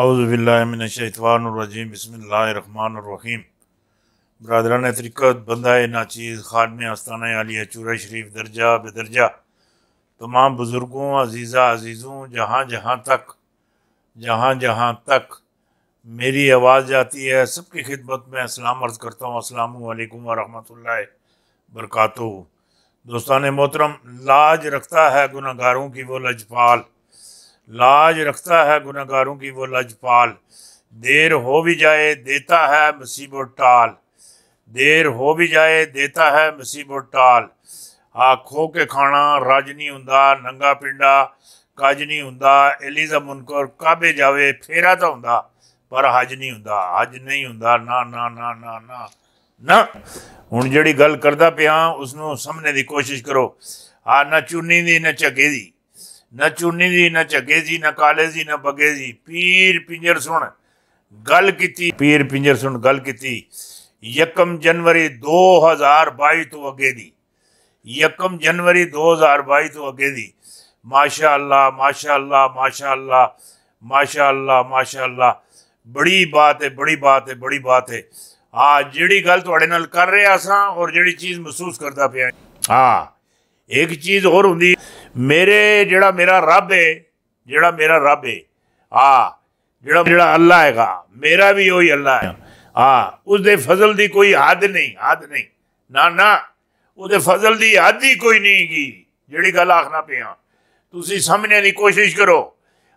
اعوذ باللہ من الشیطان الرجیم، بسم اللہ الرحمن الرحیم۔ برادران طریقت بندہ ناچیز، خادم آستانہ عالیہ چورہ شریف، درجہ بدرجہ تمام بزرگوں، عزیزہ عزیزوں، جہاں جہاں تک، جہاں جہاں تک میری آواز جاتی ہے، سب کی خدمت میں اسلام عرض کرتا ہوں۔ السلام علیکم ورحمۃ اللہ برکاتہ۔ دوستان محترم، لاج رکھتا ہے گناہ گاروں کی وہ لجپال۔ لاج رکھتا ہے گناہ گاروں کی، وہ لجپال۔ دیر ہو بھی جائے دیتا ہے مصیبت ٹال۔ دیر ہو بھی جائے دیتا ہے مصیبت ٹال۔ آ کھو کے کھانا راج نہیں ہوں ننگا پنڈا کج نہیں ہوں ایلیزا منکر کعبے جاوے، پھیرا تو ہوں پر حج نہیں ہوں حج نہیں ہوں نا نا نا نا نا۔ نا۔ ہوں جڑی گل کردا پیا اس نو سمجھنے دی کوشش کرو۔ آ، نہ چونی دی، نہ چگے دی۔ نہ چونی دی، نہ چگے دی، نہ کالے دی، نہ بگے دی۔ پیر پنجر سن، گل کیتی۔ پیر پنجر سن، گل کیتی۔ یکم جنوری دو ہزار بائی تو اگے دی۔ یکم جنوری دو ہزار بائی تو اگے دی۔ ماشاء اللہ ماشاء اللہ ماشاء اللہ ماشاء اللہ ماشاء اللہ بڑی بات ہے، بڑی بات ہے، بڑی بات ہے۔ ہاں جیڑی گل تھوڑے نال کر رہے آساں اور جیڑی چیز محسوس کرتا پیا۔ ہاں ایک چیز اور ہوں میرے جڑا میرا رب ہے، جڑا میرا رب ہے۔ ہاں جڑا جڑا اللہ ہے گا، میرا بھی وہی اللہ ہے۔ ہاں اس دے فضل دی کوئی حد نہیں حد نہیں۔ نہ نہ وہ فضل دی حد ہی کوئی نہیں گی، جڑی گل آخنا پیا۔ تسی سمجھنے دی کوشش کرو۔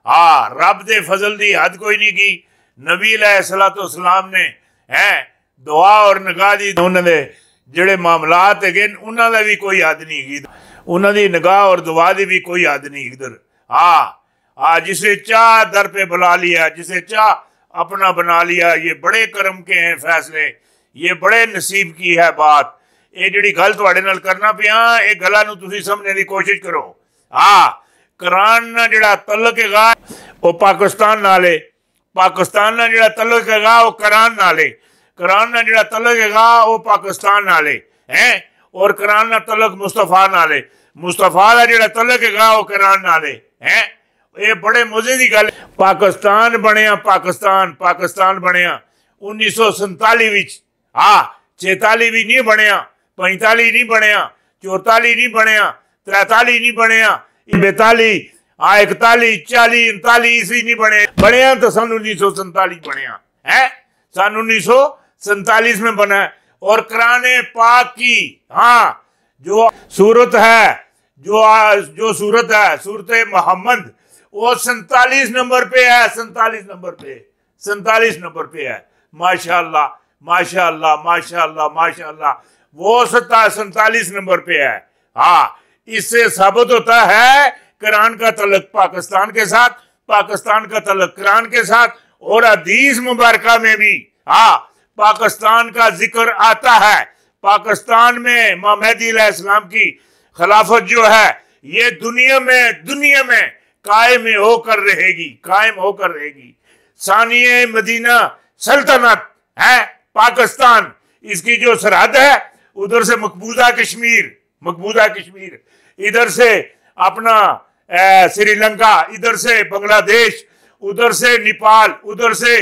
ہاں رب دے فضل دی حد کوئی نہیں کی نبی علیہ السلام اسلام نے، ہیں، دعا اور نگاہ دی، انہوں نے جڑے معاملات ہے انہوں نے بھی کوئی حد نہیں کی انہوں دی نگاہ اور دعا دی بھی کوئی حد نہیں ادھر۔ ہاں جسے چاہ در پہ بلا لیا، جسے چاہ اپنا بنا لیا، یہ بڑے کرم کے ہیں فیصلے۔ یہ بڑے نصیب کی ہے بات۔ یہ جڑی گل تھوڑے نال کرنا پیا یہ گلا نو تسی سمجھنے دی کوشش کرو۔ ہاں قرآن نہ جڑا تعلق گا وہ پاکستان نالے پاکستان نہ جڑا تعلق گا وہ قرآن نالے قرآن نہ جڑا تعلق گا وہ پاکستان نالے ہیں؟ اور قرآن نہ تعلق مصطفیٰ نالے مصطفیٰ دا جڑا تعلق گا وہ قرآن نالے، ہیں؟ یہ بڑے مزے دی گل پاکستان بنیا پاکستان پاکستان بنیا انیس سو سنتالی وچ۔ ہاں چیتالی بھی نہیں بنیا پینتالی نہیں بنیا چورتالی نہیں بنیا تریتالی نہیں بنیا بیتالی اکتالی، چالی، انتالی عیسوی نہیں بنے بنیا تو سن انیس سو سنتالی بنیا ہے سن انیس سو سنتالیس میں بنا ہے اور قرآن پاک کی ہاں جو صورت ہے جو جو صورت ہے، صورت محمد، وہ سنتالیس نمبر پہ ہے، سنتالیس نمبر پہ، سنتالیس نمبر پہ ہے۔ ماشاء اللہ ماشاء اللہ ماشاء اللہ ماشاء اللہ وہ سنتالیس نمبر پہ ہے۔ ہاں اس سے ثابت ہوتا ہے، قرآن کا تعلق پاکستان کے ساتھ، پاکستان کا تعلق قرآن کے ساتھ اور حدیث مبارکہ میں بھی۔ ہاں پاکستان کا ذکر آتا ہے۔ پاکستان میں محمدی علیہ السلام کی خلافت جو ہے، یہ دنیا میں دنیا میں قائم ہو کر رہے گی، قائم ہو کر رہے گی۔ ثانیہ مدینہ سلطنت ہے، پاکستان۔ اس کی جو سرحد ہے، ادھر سے مقبوضہ کشمیر مقبوضہ کشمیر۔ ادھر سے اپنا سری لنکا، ادھر سے بنگلہ دیش، ادھر سے نیپال، ادھر سے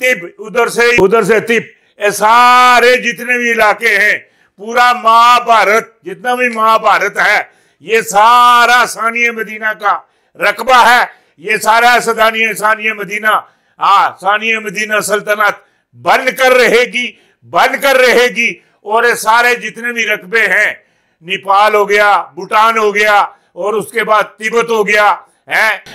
تب ادھر سے ادھر سے تب یہ سارے جتنے بھی علاقے ہیں پورا مہا بھارت جتنا بھی مہا بھارت ہے، یہ سارا ثانیہ مدینہ کا رقبہ ہے۔ یہ سارا سدانیہ ثانیہ مدینہ ہاں ثانیہ مدینہ سلطنت بن کر رہے گی بن کر رہے گی۔ اور یہ سارے جتنے بھی رقبے ہیں، نیپال ہو گیا، بھوٹان ہو گیا، اور اس کے بعد تبت ہو گیا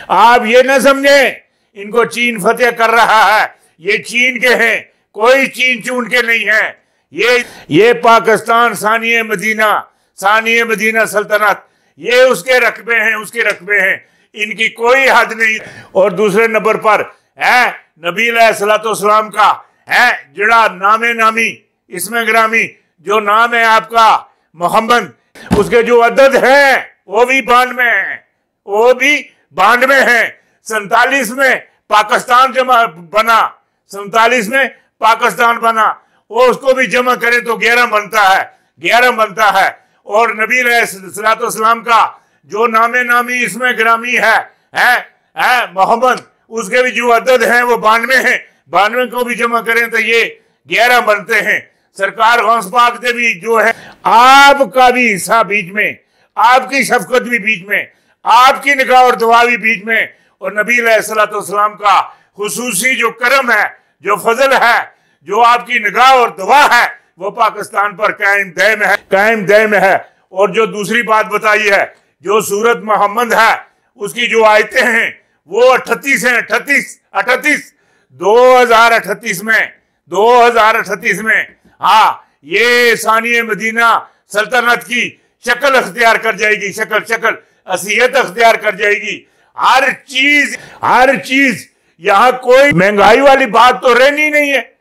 آپ یہ نہ سمجھیں، ان کو چین فتح کر رہا ہے۔ یہ چین کے ہیں، کوئی چین چون کے نہیں ہے۔ یہ یہ پاکستان ثانیہ مدینہ ثانیہ مدینہ سلطنت، یہ اس کے رقبے ہیں، اس کے رقبے ہیں۔ ان کی کوئی حد نہیں۔ اور دوسرے نمبر پر ہے نبی علیہ السلام کا ہے جڑا نام نامی اس میں گرامی، جو نام ہے آپ کا، محمد، اس کے جو عدد ہیں، وہ بھی بانڈ میں ہیں۔ وہ بھی بانڈ میں ہیں۔ سنتالیس میں پاکستان جمع بنا، سنتالیس میں پاکستان بنا۔ وہ اس کو بھی جمع کرے تو گیارہ بنتا ہے، گیارہ بنتا ہے۔ اور نبی علیہ السلام کا جو نام نامی اس میں گرامی ہے محمد، اس کے بھی جو عدد ہیں وہ بانوے ہیں۔ بانوے کو بھی جمع کریں تو یہ گیارہ بنتے ہیں۔ سرکار غوث پاک دے بھی جو ہے، آپ کا بھی حصہ بیچ میں، آپ کی شفقت بھی بیچ میں، آپ کی نگاہ اور دعا بھی بیچ میں۔ اور نبی علیہ السلام کا خصوصی جو کرم ہے، جو فضل ہے جو آپ کی نگاہ اور دعا ہے، وہ پاکستان پر قائم دائم ہے، قائم دائم ہے۔ اور جو دوسری بات بتائی ہے، جو سورت محمد ہے، اس کی جو آیتیں ہیں، وہ اٹھتیس ہیں، اٹھتیس اٹھتیس۔ دو ہزار اٹھتیس میں، دو ہزار اٹھتیس میں ہاں یہ ثانی مدینہ سلطنت کی شکل اختیار کر جائے گی، شکل شکل اصیت اختیار کر جائے گی۔ ہر چیز ہر چیز، یہاں کوئی مہنگائی والی بات تو رہنی نہیں ہے۔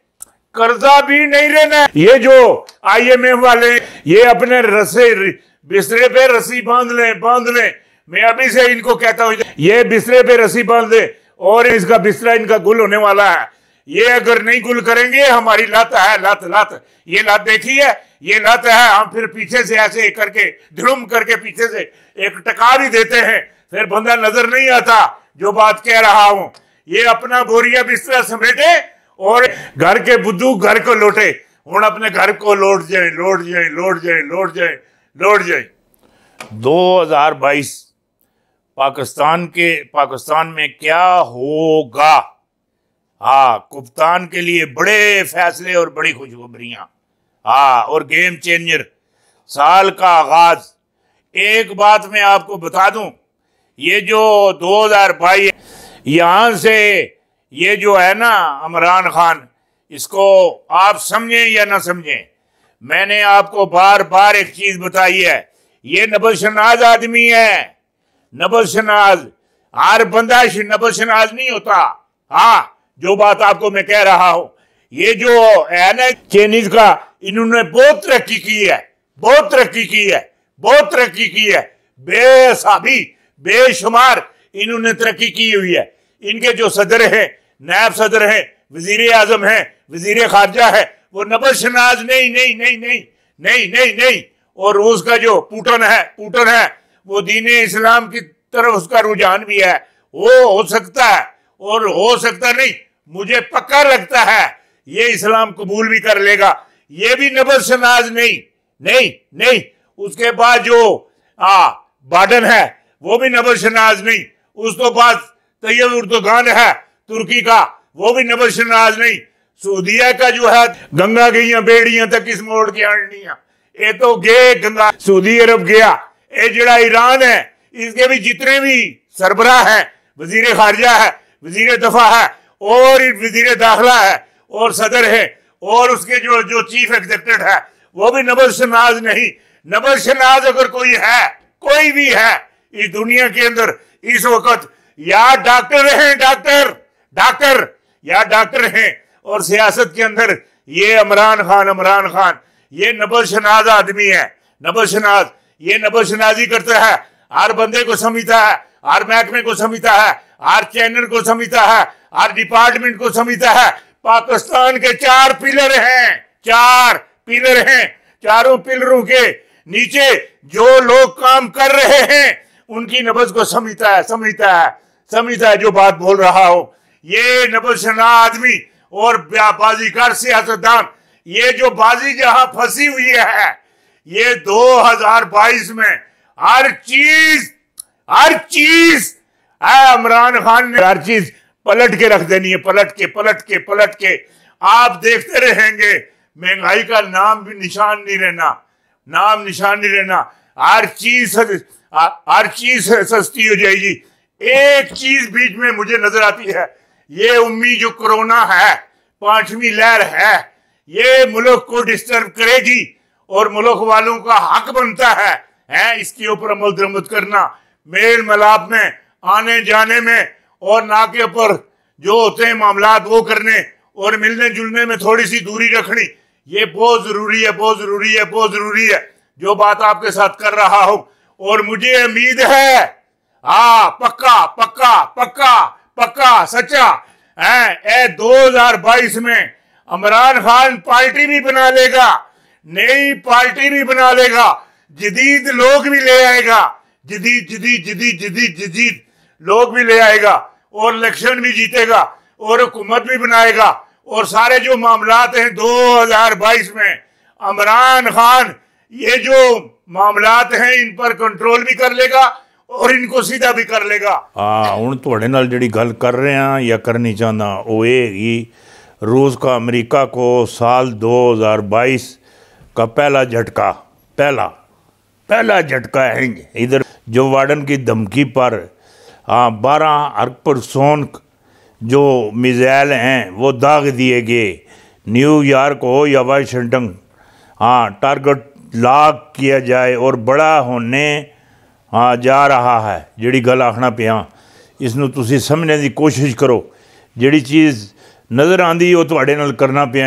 قرضہ بھی نہیں رہنا یہ جو آئی ایم ایم والے، یہ اپنے رسے، بسترے پہ رسی باندھ لیں باندھ لیں۔ میں ابھی سے ان کو کہتا ہوں، یہ بسترے پہ رسی باندھ دے اور اس کا بسترا ان کا گل ہونے والا ہے۔ یہ اگر نہیں گل کریں گے، ہماری لت ہے لت لت یہ لت دیکھی ہے، یہ لت ہے۔ ہم پھر پیچھے سے ایسے کر کے دھرم کر کے پیچھے سے ایک ٹکا بھی دیتے ہیں۔ پھر بندہ نظر نہیں آتا جو بات کہہ رہا ہوں۔ یہ اپنا بوریا بستر سمیٹے اور گھر کے بدو گھر کو لوٹے۔ ہوں اپنے گھر کو لوٹ جائیں لوٹ جائیں لوٹ جائیں لوٹ جائیں لوٹ جائیں۔ دو ہزار بائیس، پاکستان کے، پاکستان میں کیا ہوگا؟ ہاں کپتان کے لیے بڑے فیصلے اور بڑی خوشخبریاں۔ ہاں اور گیم چینجر، سال کا آغاز۔ ایک بات میں آپ کو بتا دوں، یہ جو دو ہزار بائیس، یہاں سے یہ جو ہے نا عمران خان، اس کو آپ سمجھیں یا نہ سمجھیں؟ میں نے آپ کو بار بار ایک چیز بتائی ہے، یہ نبل شناز آدمی ہے۔ نبل شناز، ہر بندہ نبل شناز نہیں ہوتا۔ ہاں جو بات آپ کو میں کہہ رہا ہوں، یہ جو ہے نا چینیز کا، انہوں نے بہت ترقی کی ہے، بہت ترقی کی ہے، بہت ترقی کی ہے۔ بے حسابی، بے شمار انہوں نے ترقی کی ہوئی ہے۔ ان کے جو صدر ہیں نیب صدر ہیں، وزیر اعظم ہیں، وزیر خارجہ ہے وہ نبل شناز نہیں نہیں نہیں نہیں نہیں نہیں نہیں۔ اور روس کا جو پوٹن ہے پوٹن ہے، وہ دین اسلام کی طرف اس کا رجحان بھی ہے۔ وہ ہو سکتا ہے اور ہو سکتا نہیں، مجھے پکا لگتا ہے، یہ اسلام قبول بھی کر لے گا۔ یہ بھی نبل شناز نہیں نہیں نہیں۔ اس کے بعد جو، آ، بارڈن ہے، وہ بھی نبل شناز نہیں۔ اس تو بعد طیب اردوگان ہے، ترکی کا، وہ بھی نبل شناز نہیں۔ سعودیہ کا جو ہے، گنگا گئیاں، بیڑیاں تک اس موڑ کی آنڈیاں اے تو گئے، گنگا، سعودی عرب گیا۔ اے جڑا ایران ہے، اس کے بھی جتنے بھی سربراہ ہیں، وزیر خارجہ ہے، وزیر دفاع ہے، اور وزیر داخلہ ہے، اور صدر ہے اور اس کے جو جو چیف ایگزیکٹر ہے، وہ بھی نبل شناز نہیں۔ نبل شناز اگر کوئی ہے، کوئی بھی ہے، اس دنیا کے اندر، اس وقت یا ڈاکٹر ہیں ڈاکٹر ڈاکٹر، یا ڈاکٹر ہیں۔ اور سیاست کے اندر یہ عمران خان عمران خان، یہ نبل شناز آدمی ہے، نبل شناز، یہ نبل شنازی کرتا ہے۔ ہر بندے کو سمجھتا ہے ہر محکمے کو سمجھتا ہے ہر چینل کو سمجھتا ہے ہر ڈپارٹمنٹ کو سمجھتا ہے۔ پاکستان کے چار پلر ہیں، چار پلر ہیں۔ چاروں پلروں کے نیچے جو لوگ کام کر رہے ہیں، ان کی نبز کو سمجھتا ہے سمجھتا ہے۔ سمجھتا ہے جو بات بول رہا ہو۔ یہ نبز شنا آدمی اور بازی کار سیاستدان یہ جو بازی جہاں پھنسی ہوئی ہے، یہ دو ہزار بائیس میں ہر چیز ہر چیز، اے عمران خان نے ہر چیز پلٹ کے رکھ دینی ہے، پلٹ کے پلٹ کے پلٹ کے۔ آپ دیکھتے رہیں گے، مہنگائی کا نام بھی نشان نہیں رہنا، نام نشان نہیں رہنا۔ ہر چیز ہر چیز سستی ہو جائے گی۔ ایک چیز بیچ میں مجھے نظر آتی ہے، یہ امی جو کرونا ہے، پانچویں لہر ہے، یہ ملک کو ڈسٹرب کرے گی اور ملک والوں کا حق بنتا ہے اس کے اوپر عمل درمت کرنا۔ میل ملاپ میں، آنے جانے میں اور نہ کے اوپر جو ہوتے ہیں معاملات وہ کرنے اور ملنے جلنے میں تھوڑی سی دوری رکھنی۔ یہ بہت ضروری ہے، بہت ضروری ہے، بہت ضروری ہے۔ جو بات آپ کے ساتھ کر رہا ہوں اور مجھے امید ہے ہاں پکا پکا پکا پکا، سچا۔ اے دو ہزار بائیس میں عمران خان پارٹی بھی بنا لے گا، نئی پارٹی بھی بنا لے گا، جدید لوگ بھی لے آئے گا، جدید جدید جدید جدید جدید لوگ بھی لے آئے گا، اور الیکشن بھی جیتے گا، اور حکومت بھی بنائے گا، اور سارے جو معاملات ہیں دو ہزار بائیس میں عمران خان، یہ جو معاملات ہیں ان پر کنٹرول بھی کر لے گا اور ان کو سیدھا بھی کر لے گا۔ ہاں ہوں تھوڑے جڑی گل کر رہے ہیں یا کرنی چاہنا وہ یہ روز کا امریکہ کو سال دو ہزار بائیس کا پہلا جھٹکا، پہلا پہلا جھٹکا ہے۔ ادھر جو وارڈن کی دھمکی پر ہاں بارہ ارب سون جو میزائل ہیں، وہ داغ دیے گئے۔ نیو یارک ہو یا واشنگٹن ہاں ٹارگٹ لاک کیا جائے اور بڑا ہونے ਹਾਂ, ਜਾ ਰਹਾ ਹੈ, ਜਿਹੜੀ ਗੱਲ ਆਖਣਾ ਪਿਆ। ਇਸ ਨੂੰ ਤੁਸੀਂ ਸਮਝਣ ਦੀ ਕੋਸ਼ਿਸ਼ ਕਰੋ। ਜਿਹੜੀ ਚੀਜ਼ ਨਜ਼ਰ ਆਂਦੀ ਉਹ ਤੁਹਾਡੇ ਨਾਲ ਕਰਨਾ ਪਿਆ।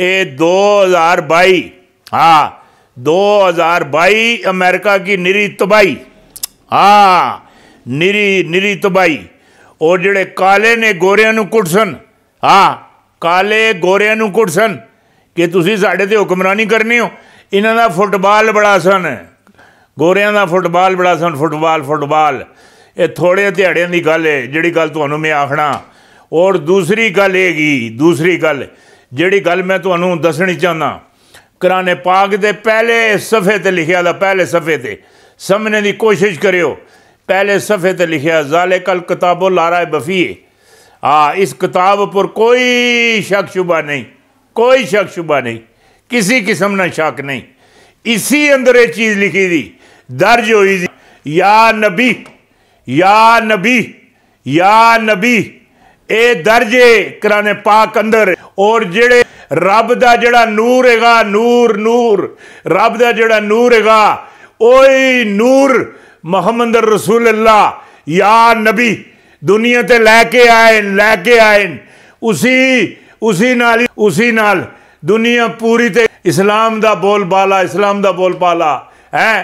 ਇਹ 2022 ਹਾਂ 2022 ਅਮਰੀਕਾ ਕੀ ਨਿਰੀ ਤਬਾਈ ਹਾਂ ਨਿਰੀ ਨਿਰੀ ਤਬਾਈ। ਔਰ ਜਿਹੜੇ ਕਾਲੇ ਨੇ ਗੋਰਿਆਂ ਨੂੰ ਕੁੱਟਸਨ। ਹਾਂ, ਕਾਲੇ ਗੋਰਿਆਂ ਨੂੰ ਕੁੱਟਸਨ। ਕਿ ਤੁਸੀਂ ਸਾਡੇ ਤੇ ਹੁਕਮਰਾਨੀ ਕਰਨੀ ਹੋ। ਇਹਨਾਂ ਦਾ ਫੁੱਟਬਾਲ ਬੜਾ ਸਨ। ਗੋਰਿਆਂ ਦਾ ਫੁੱਟਬਾਲ ਬੜਾ ਸਨ। Football football. ਇਹ ਥੋੜੇ ਦਿਹਾੜਿਆਂ ਦੀ ਗੱਲ ਹੈ ਜਿਹੜੀ ਗੱਲ ਤੁਹਾਨੂੰ ਮੈਂ ਆਖਣਾ। ਔਰ ਦੂਸਰੀ ਗੱਲ ਹੈਗੀ, ਦੂਸਰੀ ਗੱਲ, ਜਿਹੜੀ ਗੱਲ ਮੈਂ ਤੁਹਾਨੂੰ ਦੱਸਣੀ ਚਾਹੁੰਦਾ। ਕੁਰਾਨੇ ਪਾਕ ਦੇ ਪਹਿਲੇ ਸਫੇ ਤੇ ਲਿਖਿਆ ਦਾ ਪਹਿਲੇ ਸਫੇ ਤੇ। ਸਮਝਣ ਦੀ ਕੋਸ਼ਿਸ਼ ਕਰਿਓ। پہلے صفحے تے سمجھنے دی کوشش کریو پہلے لکھیا ذالک الکتاب لارا بفی ہاں اس کتاب پر کوئی شک شبہ نہیں، کوئی شک شبہ نہیں، کسی قسم نہ شک نہیں۔ اسی اندر یہ چیز لکھی دی، درج ہوئی دی، یا نبی یا نبی یا نبی۔ اے درجے کرانے پاک اندر، اور جڑے رب دا جڑا نور ہے گا، نور نور۔ رب دا جڑا نور ہے گا اوئی نور محمد رسول اللہ، یا نبی، دنیا تے لے کے آئین، لے کے آئین۔ اسی اسی نال اسی نال دنیا پوری تے اسلام دا بول بالا، اسلام دا بول پالا ہے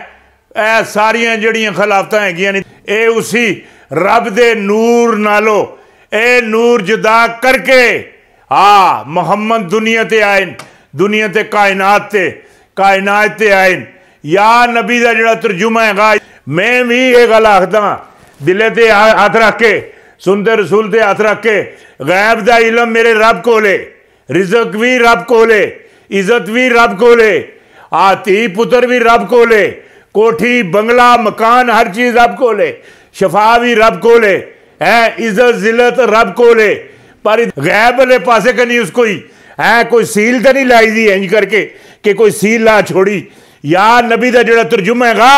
اے ساریاں جڑیاں خلافتہ ہیں گیا نہیں اے اسی رب دے نور نالو، اے نور جدا کر کے، آ، محمد دنیا تے آئین، دنیا تے کائنات تے کائنات تے آئین۔ یا نبی دا جڑا ترجمہ ہے گا میں بھی یہ گل آخدا، دلے تے ہاتھ رکھ کے سنتے رسول تے ہاتھ رکھ کے، غیب دا علم میرے رب کو لے رزق بھی رب کو لے عزت بھی رب کو لے آتی پتر بھی رب کو لے کوٹھی، بنگلہ، مکان، ہر چیز رب کو لے شفا بھی رب کو لے عزت، ذلت رب کو لے پر غیب لے پاسے کا نہیں اس کوئی ہے کوئی سیل تا نہیں لائی دی انج کر کے، کہ کوئی سیل لا چھوڑی۔ یا نبی دا جڑا ترجمہ گا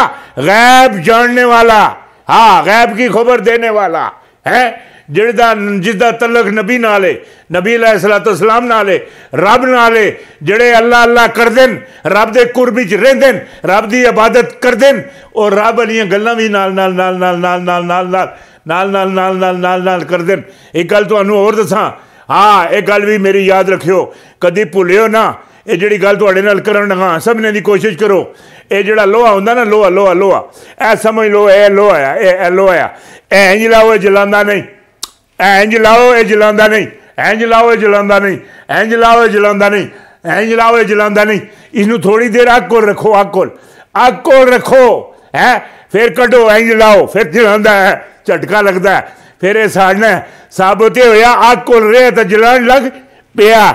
غیب جاننے والا ہاں غیب کی خبر دینے والا ہے جڑا جس دا تعلق نبی نالے نبی علیہ الصلوۃ السلام نالے رب نالے جڑے اللہ اللہ کر دین رب دے قربی چ رہ دین رب دی عبادت کر دین اور رب علیہ گلاں بھی نال نال نال نال نال نال نال نال نال نال نال نال نال نال کر دین ایک گل تانوں اور دساں ہاں ایک گل بھی میری یاد رکھیو کدی بھولیو نہ ਇਹ ਜਿਹੜੀ ਗੱਲ ਤੁਹਾਡੇ ਨਾਲ ਕਰਨ ਲਗਾ ਸਭਨੇ ਦੀ ਕੋਸ਼ਿਸ਼ ਕਰੋ। ਇਹ ਜਿਹੜਾ ਲੋਹਾ ਹੁੰਦਾ ਨਾ, ਲੋਹਾ ਲੋਹਾ ਲੋਹਾ। ਇਹ ਸਮਝ ਲਓ, ਇਹ ਲੋਹਾ ਆ, ਇਹ ਲੋਹਾ ਆ। ਐ ਇੰਜ ਲਾਓ, ਇਹ ਜਲਾਂਦਾ ਨਹੀਂ। ਐ ਇੰਜ ਲਾਓ, ਇਹ ਜਲਾਂਦਾ ਨਹੀਂ। ਐ ਇੰਜ ਲਾਓ, ਇਹ ਜਲਾਂਦਾ ਨਹੀਂ। ਐ ਇੰਜ ਲਾਓ, ਇਹ ਜਲਾਂਦਾ ਨਹੀਂ। ਐ ਇੰਜ ਲਾਓ, ਇਹ ਜਲਾਂਦਾ ਨਹੀਂ। ਇਹਨੂੰ ਥੋੜੀ ਦੇਰ ਅੱਗ ਕੋਲ ਰੱਖੋ, ਅੱਗ ਕੋਲ। ਅੱਗ ਕੋਲ ਰੱਖੋ, ਹੈ। ਫਿਰ ਕੱਢੋ ਐਂ ਲਾਓ, ਫਿਰ ਜਲਾਂਦਾ ਹੈ। ਝਟਕਾ ਲੱਗਦਾ ਹੈ। ਫਿਰ ਇਹ ਸਾੜਨਾ ਸਾਬਤ ਹੋਇਆ, ਅੱਗ ਕੋਲ ਰਹਿ ਤਾਂ ਜਲਣ ਲੱਗ ਪਿਆ।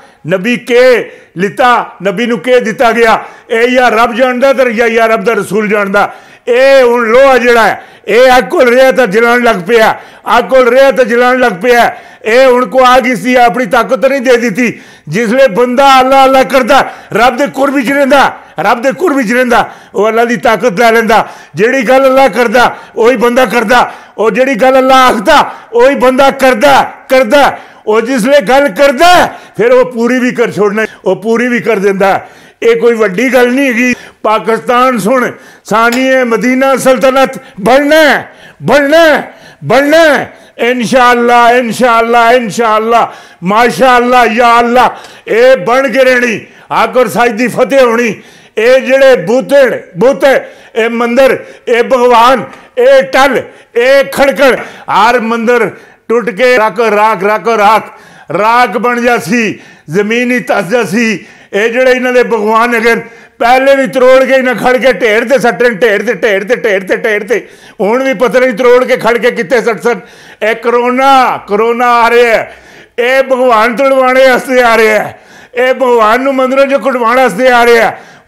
نبی کے لتا، نبی نو کے دیتا گیا۔ اے یا رب جاندا تے یا یا رب دا رسول جاندا۔ اے ہن لوہا جڑا ہے، اے اکل رہیا تے جلان لگ پیا۔ اکل رہیا تے جلان لگ پیا۔ اے ان کو آگ اس دی اپنی طاقت نہیں دے دیتی۔ جس لیے بندہ اللہ اللہ کردا، رب دے قرب وچ رہندا۔ ਰੱਬ ਦੇ ਕੁਰ ਵਿੱਚ ਰਹਿੰਦਾ ਉਹ ਅੱਲਾ ਦੀ ਤਾਕਤ ਲੈ ਲੈਂਦਾ ਜਿਹੜੀ ਗੱਲ ਅੱਲਾ ਕਰਦਾ ਉਹੀ ਬੰਦਾ ਕਰਦਾ ਉਹ ਜਿਹੜੀ ਗੱਲ ਅੱਲਾ ਆਖਦਾ ਉਹੀ ਬੰਦਾ ਕਰਦਾ ਕਰਦਾ ਉਹ ਜਿਸਲੇ ਗੱਲ ਕਰਦਾ ਫਿਰ ਉਹ ਪੂਰੀ ਵੀ ਕਰ ਛੋੜਨਾ ਉਹ ਪੂਰੀ ਵੀ ਕਰ ਦਿੰਦਾ ਇਹ ਕੋਈ ਵੱਡੀ ਗੱਲ ਨਹੀਂ ਹੈਗੀ ਪਾਕਿਸਤਾਨ ਸੁਣ ਸਾਨੀਏ ਮਦੀਨਾ ਸਲਤਨਤ ਬਣਨਾ ਬਣਨਾ ਬਣਨਾ ਇਨਸ਼ਾਅੱਲਾ ਇਨਸ਼ਾਅੱਲਾ ਇਨਸ਼ਾਅੱਲਾ ਮਾਸ਼ਾਅੱਲਾ ਯਾ ਅੱਲਾ ਇਹ ਬਣ ਕੇ ਰਹਿਣੀ ਆਕਰ ਸਾਜ ਦੀ ਫਤਿਹ ਹੋਣੀ ਇਹ ਜਿਹੜੇ ਬੂਤੜ ਬੂਤੇ, ਇਹ ਮੰਦਰ, ਇਹ ਭਗਵਾਨ, ਇਹ ਟਲ, ਇਹ ਖੜਕੜ, ਹਰ ਮੰਦਰ ਟੁੱਟ ਕੇ ਰੱਖ ਰਾਖ ਰੱਖ ਰਾਖ ਰਾਖ ਬਣ ਜਾਸੀ ਜ਼ਮੀਨ ਹੀ ਤਸ ਜਾਸੀ ਇਹ ਜਿਹੜੇ ਇਹਨਾਂ ਦੇ ਭਗਵਾਨ ਹੈਗੇ, ਪਹਿਲੇ ਵੀ ਤਰੋੜ ਕੇ ਇਹਨਾਂ ਖੜ ਕੇ ਢੇਰ ਤੇ ਸੱਟਣ ਢੇਰ ਤੇ ਢੇਰ ਤੇ ਢੇਰ ਤੇ ਢੇਰ ਤੇ ਹੁਣ ਵੀ ਪਤਾ ਨਹੀਂ ਤਰੋੜ ਕੇ ਖੜ ਕੇ ਕਿੱਥੇ ਸੱਟ ਸੱਟ। ਇਹ ਕਰੋਨਾ ਕਰੋਨਾ ਆ ਰਿਹਾ ਹੈ। ਇਹ ਭਗਵਾਨ ਤੁੜਵਾਣੇ ਵਾਸਤੇ ਆ ਰਿਹਾ ਹੈ। ਇਹ ਭਗਵਾਨ ਨੂੰ ਮੰਦਰਾਂ 'ਚ ਕੁਟਵਾਉਣ ਵਾਸਤੇ ਆ ਰਿਹਾ ਹੈ।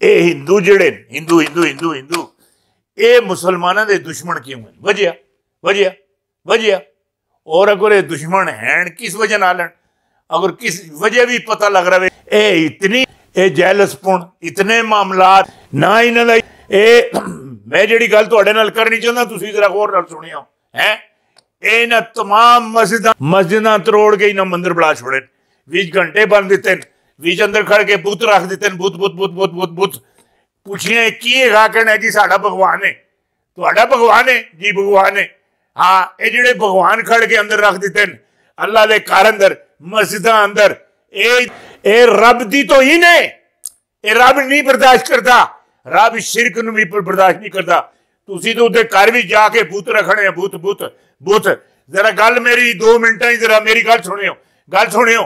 یہ ہندو جہاں ہندو ہندو ہندو ہندو یہ مسلمانوں کے دشمن کی دشمن ہے لہذی یہ جیلس پن، اتنے معاملات، نہ یہاں میں کرنی چاہتا سو ہے یہ تمام مسجد مسجد مندر بڑھا چھوڑے بیس گھنٹے بن دیتے ہیں۔ ਵਿੱਚ ਅੰਦਰ ਖੜ ਕੇ ਬੁੱਤ ਰੱਖ ਦਿੱਤੇ ਬੁੱਤ ਬੁੱਤ ਬੁੱਤ ਬੁੱਤ ਬੁੱਤ ਬੁੱਤ ਪੁੱਛਿਆ ਕੀ ਹੈਗਾ ਕਹਿੰਦਾ ਜੀ ਸਾਡਾ ਭਗਵਾਨ ਹੈ ਤੁਹਾਡਾ ਭਗਵਾਨ ਹੈ ਜੀ ਭਗਵਾਨ ਹੈ ਹਾਂ ਇਹ ਜਿਹੜੇ ਭਗਵਾਨ ਖੜ ਕੇ ਅੰਦਰ ਰੱਖ ਦਿੱਤੇ ਅੱਲਾ ਦੇ ਘਰ ਅੰਦਰ ਮਸਜਿਦਾਂ ਅੰਦਰ ਇਹ ਇਹ ਰੱਬ ਦੀ ਤੋਂ ਹੀ ਨੇ ਇਹ ਰੱਬ ਨਹੀਂ ਬਰਦਾਸ਼ਤ ਕਰਦਾ ਰੱਬ ਸ਼ਿਰਕ ਨੂੰ ਵੀ ਬਰਦਾਸ਼ਤ ਨਹੀਂ ਕਰਦਾ ਤੁਸੀਂ ਤਾਂ ਉਹਦੇ ਘਰ ਵੀ ਜਾ ਕੇ ਬੁੱਤ ਰੱਖਣੇ ਆ ਬੁੱਤ ਬੁੱਤ ਬੁੱਤ ਜ਼ਰਾ ਗੱਲ ਮੇਰੀ 2 ਮਿੰਟਾਂ ਹੀ ਜ਼ਰਾ ਮੇਰੀ ਗੱਲ ਸੁਣਿਓ ਗੱਲ ਸੁਣਿਓ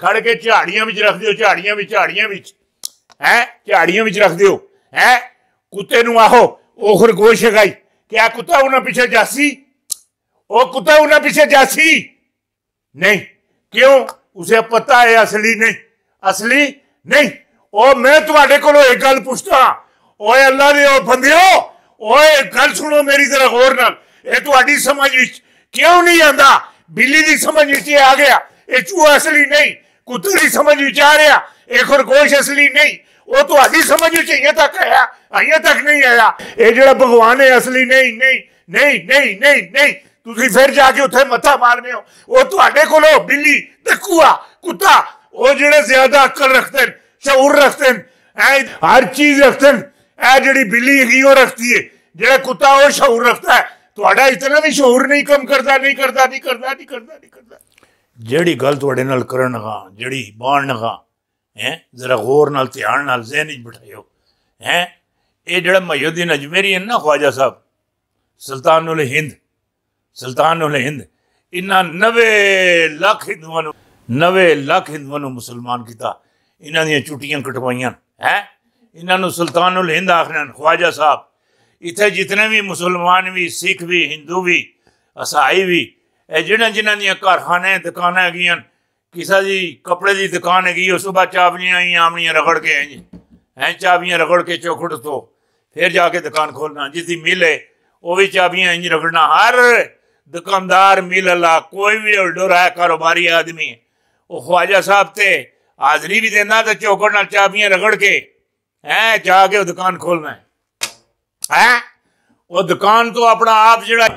ਖੜ ਕੇ ਝਾੜੀਆਂ ਵਿੱਚ ਰੱਖ ਦਿਓ ਝਾੜੀਆਂ ਵਿੱਚ ਝਾੜੀਆਂ ਵਿੱਚ ਹੈ ਝਾੜੀਆਂ ਵਿੱਚ ਰੱਖ ਦਿਓ ਹੈ ਕੁੱਤੇ ਨੂੰ ਆਹੋ ਉਹ ਖਰਗੋਸ਼ ਹੈਗਾ ਕਿ ਆ ਕੁੱਤਾ ਉਹਨਾਂ ਪਿੱਛੇ ਜਾਸੀ ਉਹ ਕੁੱਤਾ ਉਹਨਾਂ ਪਿੱਛੇ ਜਾਸੀ ਨਹੀਂ ਕਿਉਂ ਉਸੇ ਪਤਾ ਹੈ ਅਸਲੀ ਨਹੀਂ ਅਸਲੀ ਨਹੀਂ ਉਹ ਮੈਂ ਤੁਹਾਡੇ ਕੋਲੋਂ ਇੱਕ ਗੱਲ ਪੁੱਛਦਾ ਓਏ ਅੱਲਾ ਦੇ ਉਹ ਬੰਦਿਓ ਓਏ ਗੱਲ ਸੁਣੋ ਮੇਰੀ ਜ਼ਰਾ ਗੌਰ ਨਾਲ ਇਹ ਤੁਹਾਡੀ ਸਮਝ ਵਿੱਚ ਕਿਉਂ ਨਹੀਂ ਆਂਦਾ ਬਿੱਲੀ ਦੀ ਸਮਝ ਵਿੱਚ ਆ ਗਿਆ ਇਹ ਚੂਹਾ ਅਸਲੀ ਨਹੀਂ ਕੁੱਤੇ ਦੀ ਸਮਝ ਵਿੱਚ ਆ ਰਿਹਾ ਇਹ ਖਰਗੋਸ਼ ਅਸਲੀ ਨਹੀਂ ਉਹ ਤੁਹਾਡੀ ਸਮਝ ਵਿੱਚ ਇਹ ਤੱਕ ਆਇਆ ਆਇਆ ਤੱਕ ਨਹੀਂ ਆਇਆ ਇਹ ਜਿਹੜਾ ਭਗਵਾਨ ਹੈ ਅਸਲੀ ਨਹੀਂ ਨਹੀਂ ਨਹੀਂ ਨਹੀਂ ਨਹੀਂ ਨਹੀਂ ਤੁਸੀਂ ਫਿਰ ਜਾ ਕੇ ਉੱਥੇ ਮੱਥਾ ਮਾਰਨੇ ਹੋ ਉਹ ਤੁਹਾਡੇ ਕੋਲੋਂ ਬਿੱਲੀ ਤੇ ਕੂਆ ਕੁੱਤਾ ਉਹ ਜਿਹੜੇ ਜ਼ਿਆਦਾ ਅਕਲ ਰੱਖਦੇ ਨੇ ਸ਼ੌਰ ਰੱਖਦੇ ਨੇ ਹਰ ਚੀਜ਼ ਰੱਖਦੇ ਨੇ ਇਹ ਜਿਹੜੀ ਬਿੱਲੀ ਹੈਗੀ ਉਹ ਰੱਖਦੀ ਹੈ ਜਿਹੜਾ ਕੁੱਤਾ ਉਹ ਸ਼ੌਰ ਰੱਖਦਾ ਹੈ ਤੁਹਾਡਾ ਇਤਨਾ ਵੀ ਸ਼ੌਰ ਨਹੀਂ ਕੰਮ ਕਰਦਾ ਨਹੀਂ ਕਰਦਾ ਨਹੀਂ ਕਰਦਾ ਨਹੀਂ ਕਰਦਾ ਨਹੀਂ ਕਰਦਾ ਜਿਹੜੀ ਗੱਲ ਤੁਹਾਡੇ ਨਾਲ ਕਰਨ ਲਗਾ ਜਿਹੜੀ ਬਾਣ ਲਗਾ ਹੈ ਜ਼ਰਾ ਗੌਰ ਨਾਲ ਧਿਆਨ ਨਾਲ ਜ਼ਿਹਨ ਵਿੱਚ ਬਿਠਾਇਓ ਹੈ ਇਹ ਜਿਹੜਾ ਮਯੂਦੀਨ ਅਜਮੇਰੀ ਹੈ ਨਾ ਖਵਾਜਾ ਸਾਹਿਬ ਸੁਲਤਾਨੁਲ ਹਿੰਦ ਸੁਲਤਾਨੁਲ ਹਿੰਦ ਇਹਨਾਂ 90 ਲੱਖ ਹਿੰਦੂਆਂ ਨੂੰ 90 ਲੱਖ ਹਿੰਦੂਆਂ ਨੂੰ ਮੁਸਲਮਾਨ ਕੀਤਾ ਇਹਨਾਂ ਦੀਆਂ ਛੁੱਟੀਆਂ ਕਟਵਾਈਆਂ ਹੈ ਇਹਨਾਂ ਨੂੰ ਸੁਲਤਾਨੁਲ ਹਿੰਦ ਆਖਣ ਖਵਾਜਾ ਸਾਹਿਬ ਇੱਥੇ ਜਿਤਨੇ ਵੀ ਮੁਸਲਮਾਨ ਵੀ ਸਿੱਖ ਵੀ ਹਿੰਦੂ ਵੀ ਅਸਾਈ ਵੀ ਇਹ ਜਿਹੜਾ ਜਿਨ੍ਹਾਂ ਦੀਆਂ ਕਾਰਖਾਨੇ ਦੁਕਾਨਾਂ ਹੈਗੀਆਂ ਕਿਸੇ ਦੀ ਕੱਪੜੇ ਦੀ ਦੁਕਾਨ ਹੈਗੀ ਉਹ ਸਵੇਰ ਚਾਬੀਆਂ ਆਈ ਆਮਣੀਆਂ ਰਗੜ ਕੇ ਆਈ ਹੈ ਚਾਬੀਆਂ ਰਗੜ ਕੇ ਚੌਖੜ ਤੋਂ ਫਿਰ ਜਾ ਕੇ ਦੁਕਾਨ ਖੋਲਣਾ ਜਿੱਦੀ ਮਿਲੇ ਉਹ ਵੀ ਚਾਬੀਆਂ ਇੰਜ ਰਗੜਨਾ ਹਰ ਦੁਕਾਨਦਾਰ ਮਿਲ ਲਾ ਕੋਈ ਵੀ ਡੋਰ ਹੈ ਕਾਰੋਬਾਰੀ ਆਦਮੀ ਉਹ ਖਵਾਜਾ ਸਾਹਿਬ ਤੇ ਹਾਜ਼ਰੀ ਵੀ ਦੇਣਾ ਤੇ ਚੌਕੜ ਨਾਲ ਚਾਬੀਆਂ ਰਗੜ ਕੇ ਹੈ ਜਾ ਕੇ ਉਹ ਦੁਕਾਨ ਖੋਲਣਾ ਹੈ ਉਹ ਦੁਕਾਨ ਤੋਂ ਆਪਣਾ ਆਪ ਜਿਹੜਾ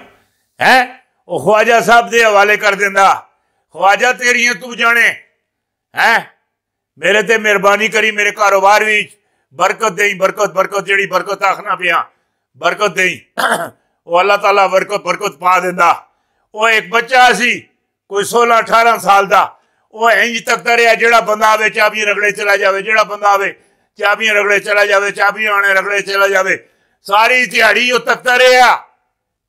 ਹੈ ਉਹ ਖਵਾਜਾ ਸਾਹਿਬ ਦੇ ਹਵਾਲੇ ਕਰ ਦਿੰਦਾ ਖਵਾਜਾ ਤੇਰੀਆਂ ਤੂੰ ਜਾਣੇ ਹੈ ਮੇਰੇ ਤੇ ਮਿਹਰਬਾਨੀ ਕਰੀ ਮੇਰੇ ਕਾਰੋਬਾਰ ਵਿੱਚ برکت دیں برکت برکت جڑی برکت آخنا پیا برکت دیں وہ اللہ تعالیٰ برکت برکت پا دینا وہ ایک بچہ سی کوئی سولہ اٹھارہ سال دا وہ انج تک رہا جڑا بندہ آوے چابیاں رگڑے چلا جاوے جڑا بندہ آوے چابیاں رگڑے چلا جاوے چابیاں آنے رگڑے چلا جاوے ساری تیاری وہ تکتا رہا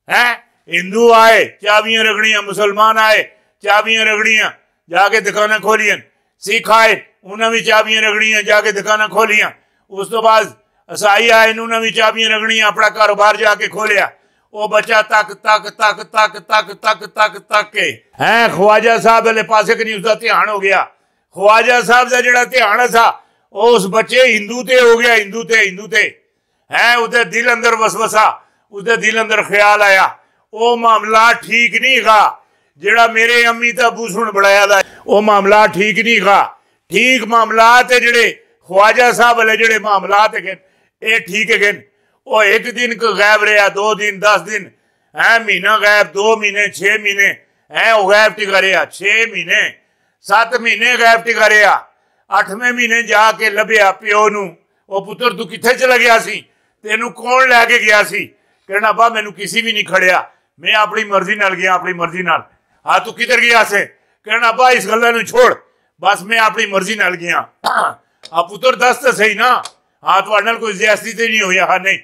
ہے ہندو آئے، چابیاں رگڑیاں، مسلمان آئے، چابیاں رگڑیاں، جا کے دکانیں کھولیاں، سکھ آئے، انہوں نے چابیاں رگڑیاں، جا کے دکانیں کھولیاں۔ اس تو بعد عیسائی آئے، انہوں نے بھی چابیاں رگڑیاں، اپنا کاروبار جا کے کھولیا۔ وہ بچہ تک تک تک تک تک تک تک تک کے۔ ہیں، خواجہ صاحب والے پاسے کنی اس کا دھیان ہو گیا۔ خواجہ صاحب کا جڑا دھیان تھا وہ اس بچے ہندو تے ہو گیا، ہندو تے ہندو تے۔ ہیں اسے دل اندر وسوسا اسے دل اندر خیال آیا۔ معام ٹھیک نہیں جہاں میرے امی تب بڑا معاملہ ٹھیک نہیں گا۔ ٹھیک معاملہ خواجہ سا والے معاملات غائب رہا دو دن، دس دن۔ مہینہ گائب دو مہینے، چھ مہینے۔ ایب ٹکا رہ چھ مہینے۔ سات مہینے غائب ٹکا رہا اٹھویں مہینے جا کے لبیا پیو نو پتر تلا گیا کون لے کے گیا باہ مین کسی بھی نہیں کڑیا میں اپنی مرضی نال گیا، اپنی مرضی نال۔ ہاں تو کدھر گیا سے؟ کہنا ابا اس گلا نو چھوڑ۔ بس میں اپنی مرضی نال گیا۔ ہاں پتر، دس تو صحیح نا؟ ہاں تھوڑے کوئی زیاستی تے نہیں ہویا ہاں نہیں۔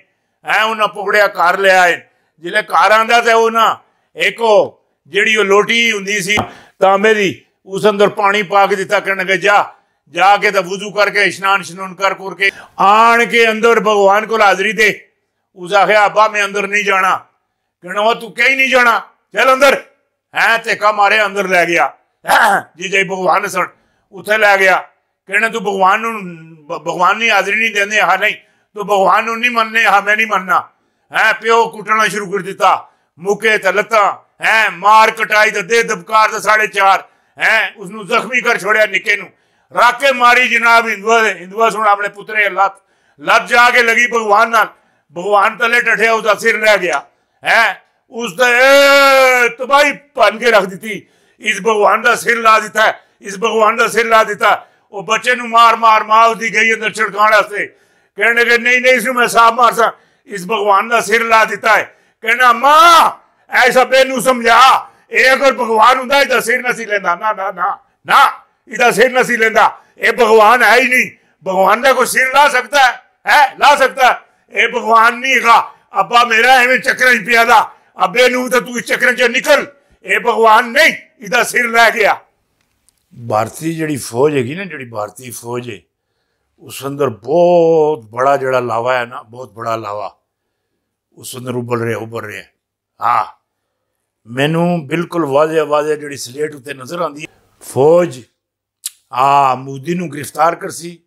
ਐ ਉਹਨਾਂ ਪਕੜਿਆ ਘਰ ਲਿਆਏ ਜਿਹੜੇ ਘਰ ਆਂਦਾ ਤੇ ਉਹ ਨਾ ਇੱਕੋ ਜਿਹੜੀ ਉਹ ਲੋਟੀ ਹੁੰਦੀ ਸੀ ਤਾਂ ਮੇਰੀ ਉਸ ਅੰਦਰ ਪਾਣੀ ਪਾ ਕੇ ਦਿੱਤਾ جا جا کے ਜਾ وضو کر کے، اشنان شنون کر کر کے آن کے اندر بھگوان کو ਹਾਜ਼ਰੀ دے۔ اس ਆਖਿਆ ਅੱਬਾ میں اندر نہیں جانا۔ کہنا وہ تو کہیں نہیں جانا چل اندر ہے تے کا مارے اندر لے گیا جی جی بھگوان سن اتھے لے گیا کہنا تو بھگوان بھگوان نہیں حاضری نہیں دینے ہاں نہیں تو بھگوان نہیں مننے ہاں میں نہیں مننا ہے پیو کٹنا شروع کر دیتا مکے تے لتا ہے مار کٹائی تے دے دبکار تے ساڑھے چار ہے اس نو زخمی کر چھوڑیا نکے نو راکے ماری جناب ہندوہ دے سن اپنے پترے لات لات جا کے لگی بھگوان نال بھگوان تلے ٹھٹھے اس دا سر لے گیا ہے؟ اس دا تباہی پن کے رکھ دیتی۔ اس بھگوان دا سر لا دیتا ہے۔ اس بھگوان دا سر لا دیتا۔ ہے وہ بچے نو مار مار مار دی گئی اندر چھڑکانا سے کہنے کہ نہیں نہیں، اسے میں صاحب مار سا۔ اس بھگوان دا سر لا دیتا ہے۔ کہنا، ماں، ایسا بے نو سمجھا۔ اے اگر بھگوان ہوں دا ادھا سر نہ سی لیندہ نا نا نا نا ادھا سر نہ سی لیندہ اے بھگوان ہے ہی نہیں۔ بھگوان دا کوئی سر لا سکتا ہے؟ ہے، لا سکتا ہے۔ اے بھگوان، نہیں گا۔ ابا میرا ہے میں چکرن پیا دا ابے نو تا تو اس چکرن چا نکل۔ اے بھگوان، نہیں، ادھا سر لے گیا۔ بھارتی جڑی فوج ہے گی نا، جڑی بھارتی فوج ہے، اس اندر بہت بڑا جڑا لاوا ہے نا، بہت بڑا لاوا۔ اس اندر ابل رہے ابل رہے۔ ہاں مینو بالکل واضح واضح جڑی سلیٹ اتنے نظر آتی فوج آ مودی نو گرفتار کر سی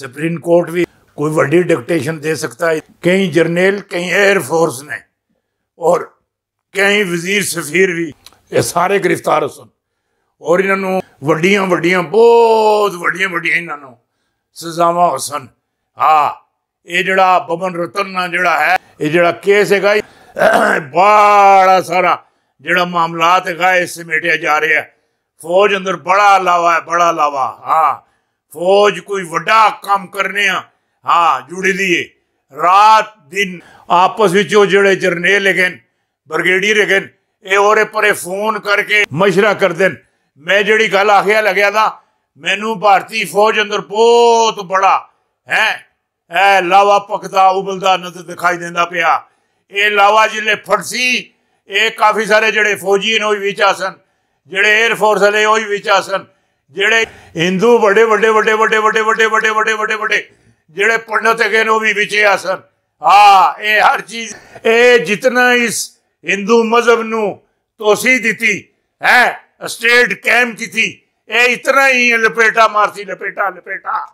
سپریم کورٹ بھی کوئی وڈی ڈکٹیشن دے سکتا ہے۔ کئی جرنیل، کئی ایئر فورس نے۔ اور کئی وزیر سفیر بھی۔ یہ سارے گرفتار سن۔ اور انہوں نے وڈیاں وڈیاں، بہت وڈیاں وڈیاں انہوں نے سزاوا حسن ہاں یہ جڑا بمن رتن جڑا ہے، یہ جڑا کیس ہے گا بڑا سارا جڑا معاملات ہے گا اس سے میٹیا جا رہے ہیں۔ فوج اندر بڑا لاوا ہے، بڑا لاوا ہاں فوج کوئی وڈا کام کرنے ہاں ہاں جڑی دیئے رات دن آپس وچو جڑے جرنے لگن برگیڈی رگن اے اورے پرے فون کر کے مشرہ کر دن میں جڑی گل آخیا لگیا تھا مینو بھارتی فوج اندر بہت بڑا ہے اے لاوا پکتا ابلدا نظر دکھائی دینا پیا اے لاوا جلے پھڑسی اے کافی سارے جڑے فوجی ہیں وہی وچ آسن جڑے ایئر فورس والے وہی وچ آسن جڑے ہندو بڑے بڑے بڑے بڑے بڑے بڑے بڑے بڑے بڑے ਜਿਹੜੇ ਪੰਡਤ ਹੈਗੇ ਨੇ ਉਹ ਵੀ ਵਿਚੇ ਆ ਸਨ ਹਾਂ, ਇਹ ਹਰ ਚੀਜ਼ ਇਹ ਜਿਤਨਾ ਇਸ ਹਿੰਦੂ ਮਜ਼ਹਬ ਨੂੰ ਤੋਸੀ ਦਿੱਤੀ, ਹੈ ਸਟੇਟ ਕੈਮ ਕੀਤੀ, ਇਹ ਇਤਨਾ ਹੀ ਲਪੇਟਾ ਮਾਰਤੀ, ਲਪੇਟਾ ਲਪੇਟਾ।